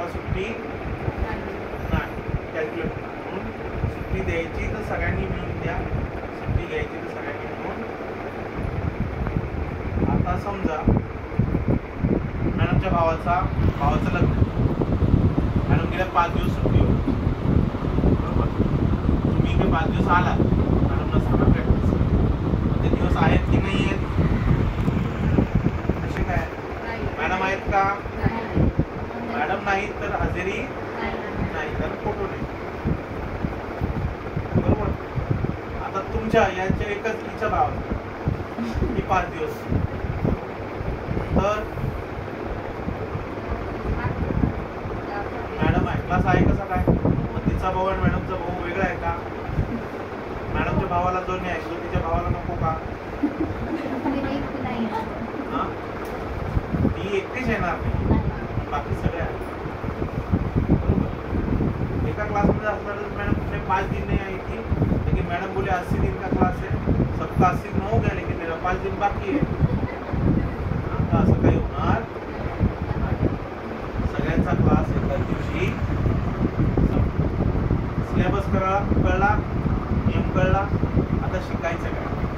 तुम्हाला सुट्टी नाही. कॅल्क्युलेट म्हणून सुट्टी द्यायची तर सगळ्यांनी मिळून द्या. सुट्टी घ्यायची तर सगळ्यांनी मिळून. आता समजा मॅडमच्या भावाचा भावाचं लग्न. मॅडम गेल्या पाच दिवस सुट्टी होती. बरोबर? तुम्ही इकडे पाच दिवस आला मॅडम नसताना प्रॅक्टिस ते दिवस आहेत की नाही आहेत? कसे काय? मॅडम आहेत का? मॅडम नाहीत तर हजेरी नाही तर फोटो नाही. बरोबर? आता तुमच्या यांच्या एकच हिच्या भावाचा ही पाच दिवस. तर? मॅडम क्लास आहे कसा काय? मग तिचा भाऊ आणि मॅडमचा भाऊ वेगळा आहे का? मॅडमच्या भावाला जो नाही तो तिच्या भावाला नको का? हा? ती एकटीच येणार नाही. बाकी सगळे आहेत बरोबर एका क्लासमध्ये असणार तर मैडम तुमने पाँच दिन नहीं आई थी लेकिन मैडम बोले अस्सी दिन का क्लास है सबका अस्सी दिन हो गया लेकिन मेरा पाँच दिन बाकी है असं काही होणार सगळ्यांचा क्लास एका दिवशी सिलेबस कळला कळला नियम कळला आता शिकायचं काय?